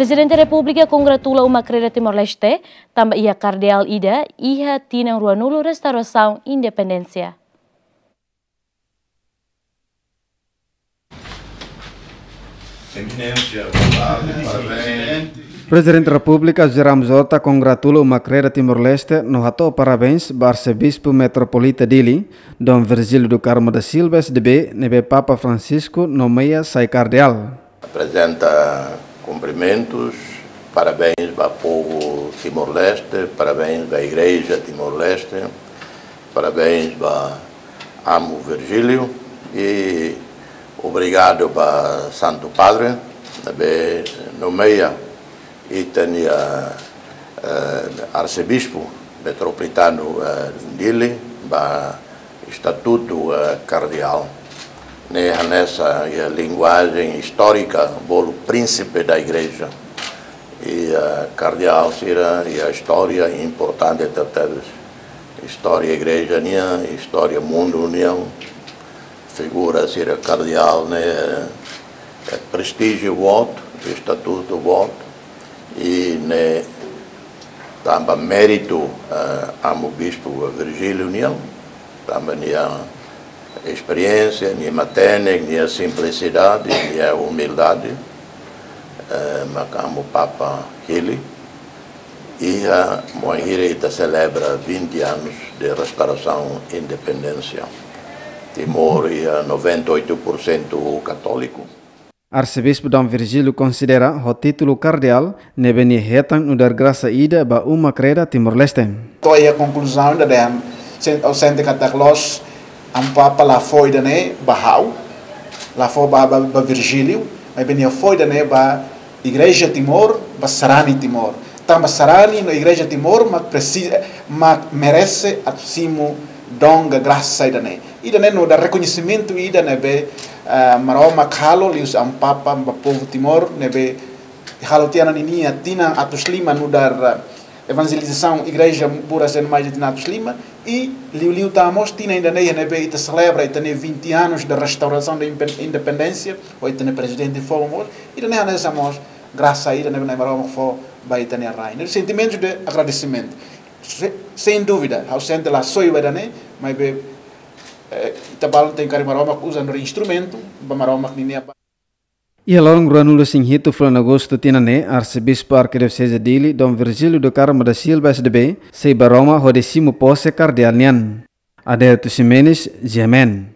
Presidente da República congratula uma creda Timor-Leste, também ia cardeal Ida, ia tinang ruanulo restauração independência. Eminência, parabéns. Presidente da República Jerome Zota congratula uma creda Timor-Leste no rato parabéns para arcebispo metropolita Dili, Dom Virgílio do Carmo da Silva SDB, nebe Papa Francisco nomeia sai cardeal. Apresenta cumprimentos, parabéns para o povo Timor-Leste, parabéns para a Igreja Timor-Leste, parabéns para Amo Virgílio. E obrigado para Santo Padre, nebe nomeia e tinha uh, arcebispo metropolitano uh, Dili, para estatuto uh, cardeal. Nessa linguagem histórica, bolo príncipe da igreja. E uh, cardeal será e a história importante de. História igreja nia, história mundo união. Figura será cardeal né, prestígio voto, estatuto voto e ne também mérito uh, amo bispo Virgílio União, também a experiência, nem a técnica, nem a simplicidade, nem a humildade, uh, mas amo Papa Hili e a Moahirita celebra 20 anos de restauração e independência. Timor é 98% católico. Arcebispo Dom Virgílio considera o título cardeal nebeni hetan udar graça ida ba uma creda Timor-Leste. Então a conclusão da dem o sente cataclos am papa la foi da ne bahau la foi ba ba Virgílio mas beni foi da ne ba igreja Timor ba Sarani Timor. Tamba Sarani na igreja Timor mas precisa mas merece acima donga graça da ne. Ida ne no da reconhecimento ida ne be uh, maroma kalo lius am papa ba povo Timor nebe halo tiana ninia tina atus lima no dar uh, evangelização igreja pura sen mais de atus lima e liu liu tamos ainda nei nebe ita celebra ita ne 20 anos da restauração da independência ou ita presidente fomos ita ne anessamos graça ida nebe maroma fo ba ita ne rai ne sentimento de agradecimento. Sem dúvida ao sente lá da ne mas be itabal tem kari maromak usando instrumento ba maromak ni apa E a long granulo singhito flon agosto tinane arcebispo arquidiocese dili Dom Virgílio do Carmo da Silva SDB sei baroma ho decimo posse cardeal nian. Adelto Ximenes, Gemen.